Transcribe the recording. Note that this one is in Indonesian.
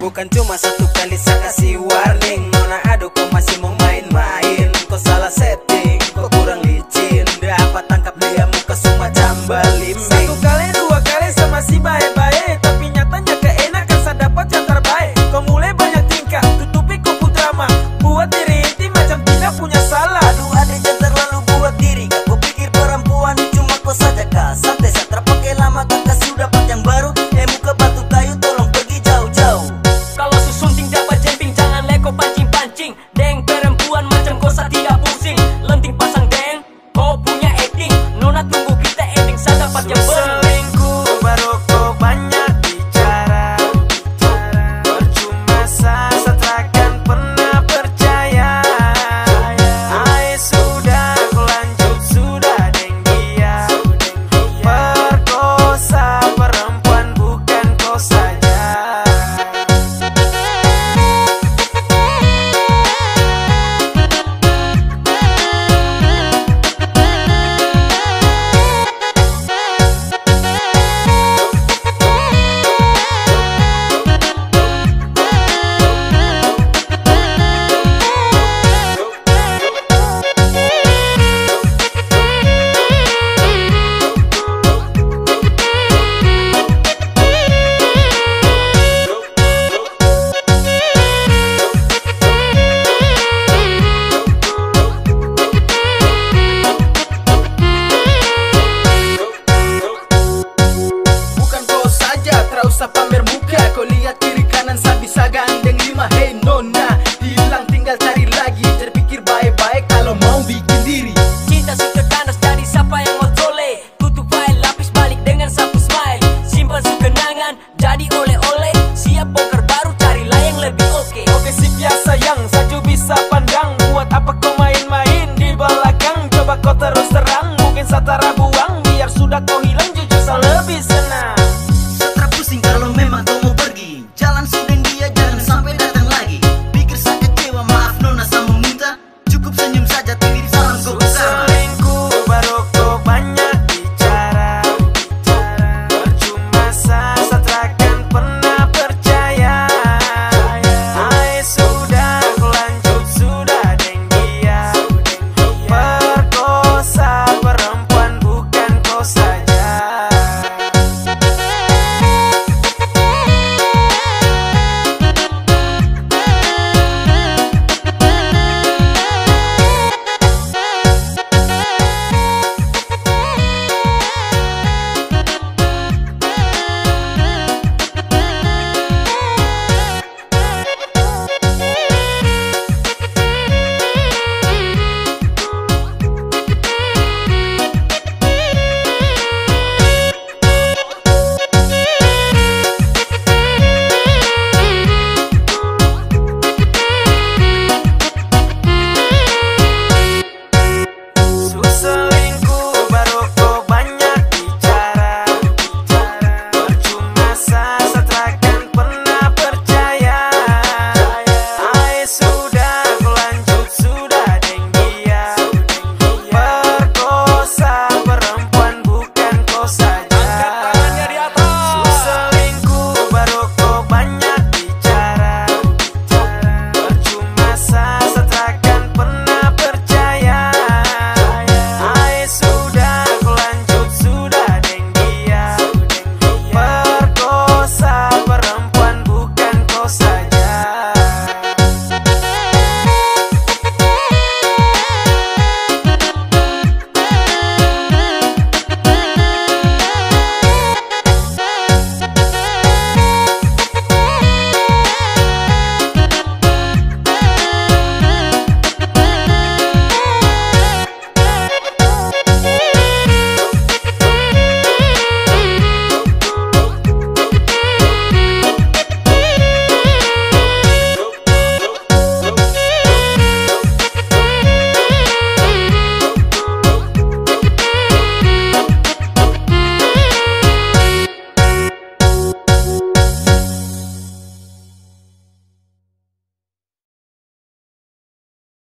Bukan cuma satu kali saya kasih warning. Nona aduh kau masih mau main-main. Kau salah setting,